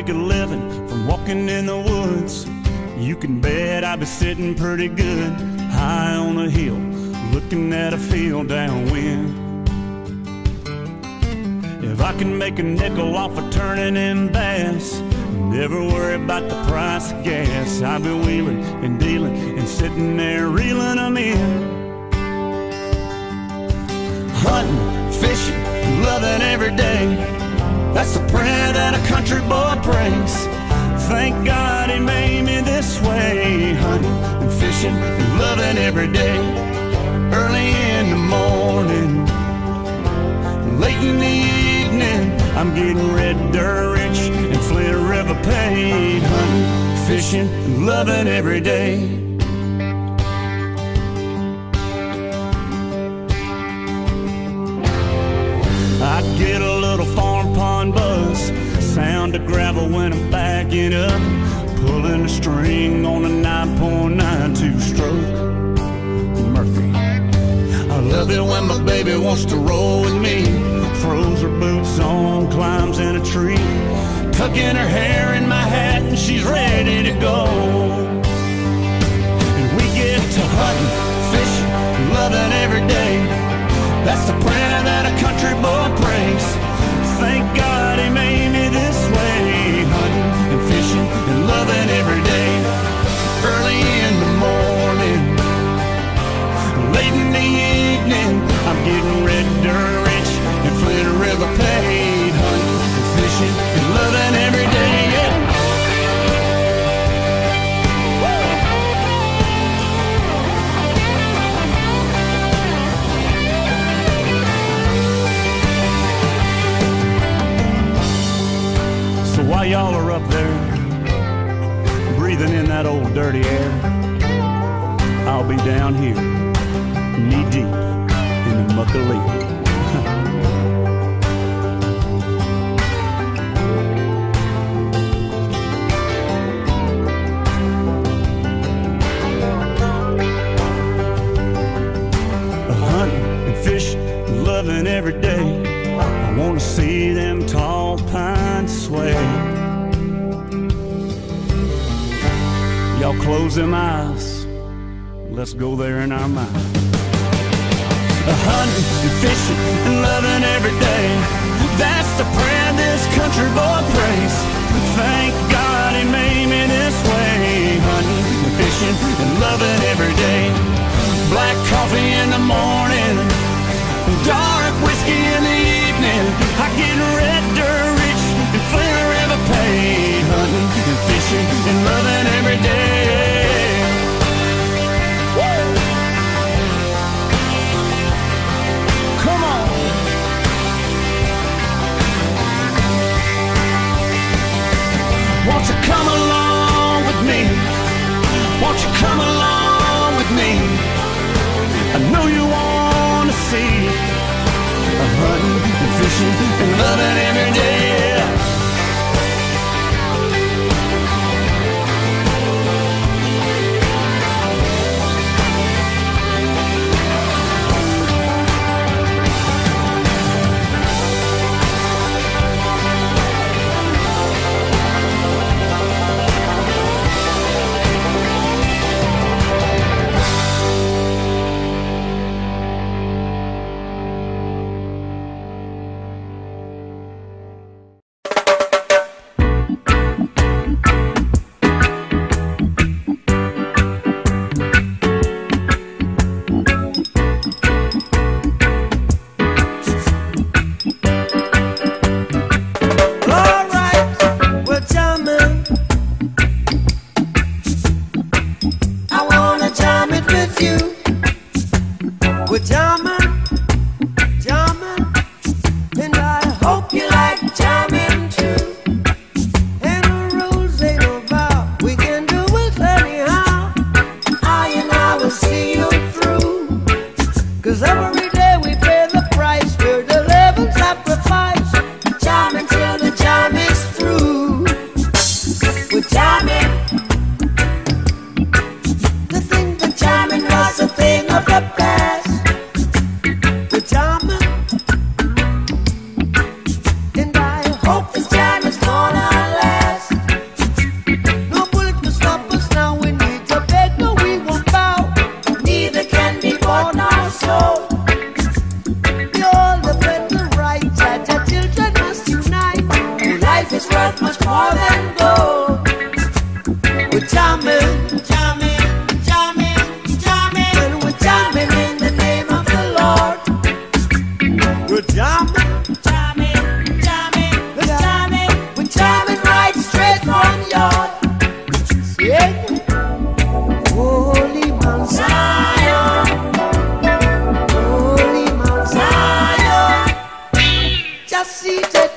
make a living from walking in the woods, you can bet I'd be sitting pretty good high on a hill, looking at a field downwind. If I can make a nickel off of turning in bass, never worry about the price of gas. I've been wheeling and dealing and sitting there reeling them in. Hunting, fishing, loving every day. That's the prayer that a country boy prays. Thank God he made me this way. Hunting and fishing and loving every day. Early in the morning, late in the evening, I'm getting red dirt rich and Flint River paid. Hunting, fishing, and loving every day. Of gravel when I'm backing up, pulling a string on a 9.92 stroke. Murphy. I love it when my baby wants to roll with me, throws her boots on, climbs in a tree, tucking her hair in my hat, and she's ready to go. And we get to hunting, fishing, loving every day. That's the prayer that a country boy evening, every day. I want to see them tall pines sway. Y'all close them eyes. Let's go there in our mind. A hunting and fishing and loving every day. That's the prayer this country boy prays. Thank God he made me this way. Hunting and fishing and loving every day. Black coffee in the morning,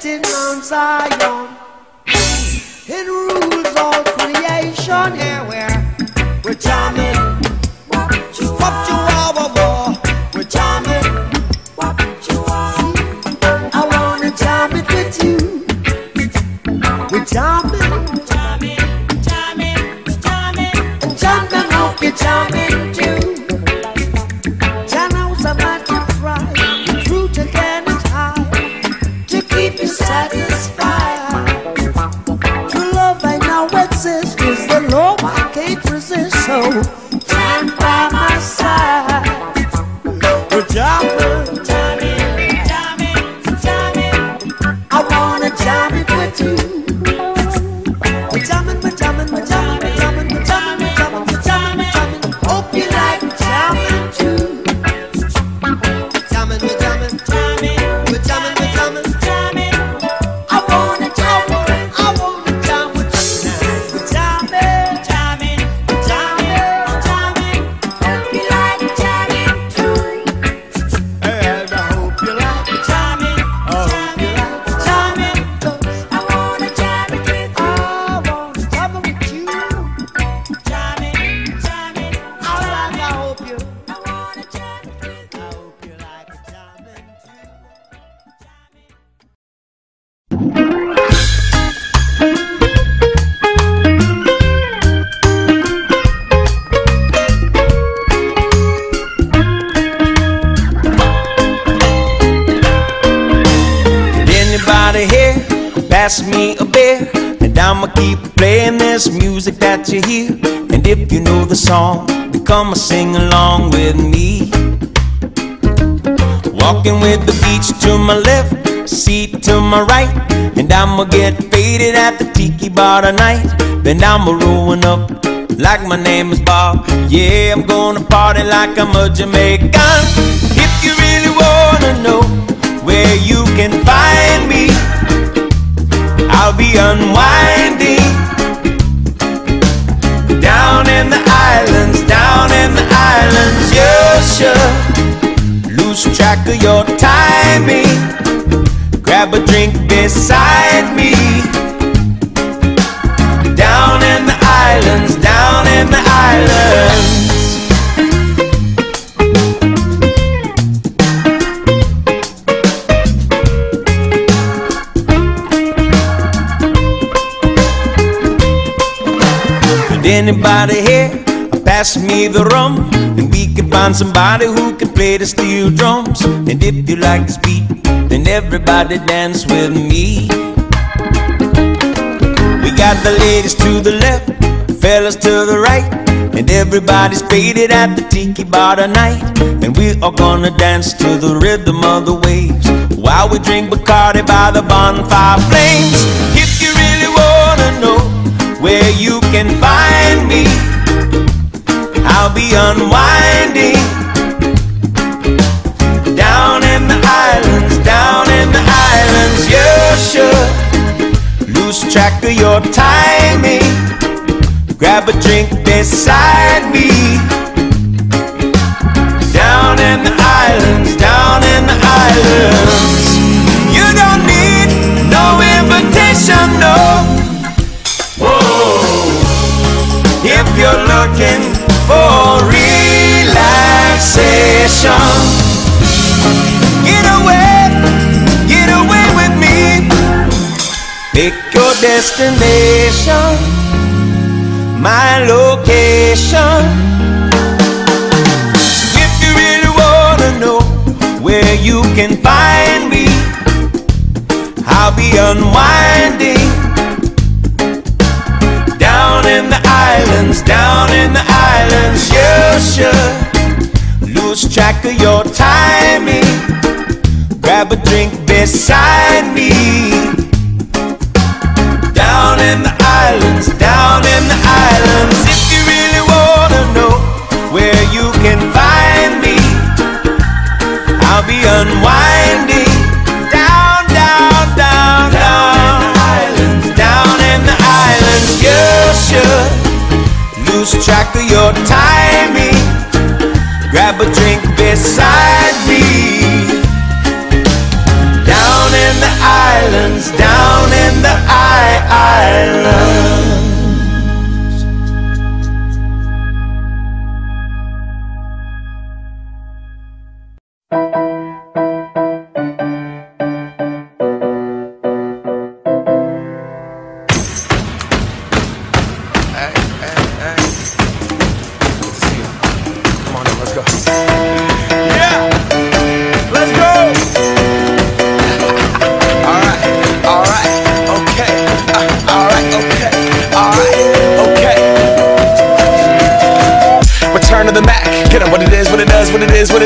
sitting on Zion. Song, then come and sing along with me. Walking with the beach to my left, seat to my right, and I'ma get faded at the tiki bar tonight. Then I'ma rolling up like my name is Bob. Yeah, I'm gonna party like I'm a Jamaican. If you really wanna know where you can find me, I'll be unwinding down in the islands, down in the islands, you should lose track of your timing. Grab a drink beside me. Down in the islands, down in the islands. Anybody here? Pass me the rum and we can find somebody who can play the steel drums. And if you like this beat then everybody dance with me. We got the ladies to the left fellas to the right and everybody's faded at the tiki bar tonight. And we are gonna dance to the rhythm of the waves while we drink Bacardi by the bonfire flames. If Grab a drink beside me. Down in the islands, down in the islands. You don't need no invitation, no. if you're looking for relaxation. Get away, get away with me. Pick your destination, my location. If you really wanna know where you can find me, I'll be unwinding down in the islands, down in the islands, you should lose track of your timing. Grab a drink beside me. In the islands, down in the islands, if you really wanna know where you can find me, I'll be unwinding. Down, down, down, down, down in the islands. You should lose track of your timing. Grab a drink beside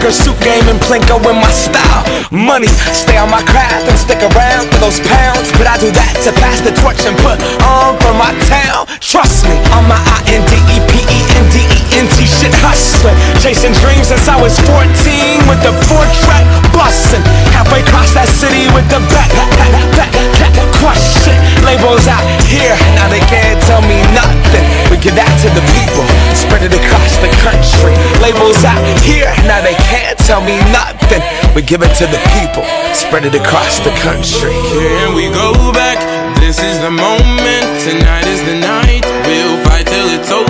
Barker suit game and Plinko in my style. Money, stay on my craft and stick around for those pounds. But I do that to pass the torch and put on for my town. Trust me, on my I N D E P E N shit hustling. Chasing dreams since I was 14 with the four track busting. Halfway across that city with the back, back, back, back, it. Labels out here, now they can't tell me nothing. We give that to the people, spread it across the country. Labels out here, now they can't tell me nothing. We give it to the people, spread it across the country. Can we go back? This is the moment, tonight is the night. We'll fight till it's over,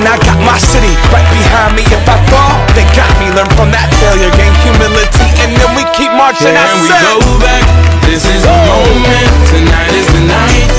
I got my city right behind me. If I fall, they got me. Learn from that failure, gain humility, and then we keep marching. Can we go back? This is the moment. Tonight is the night.